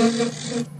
Gracias.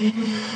Yeah.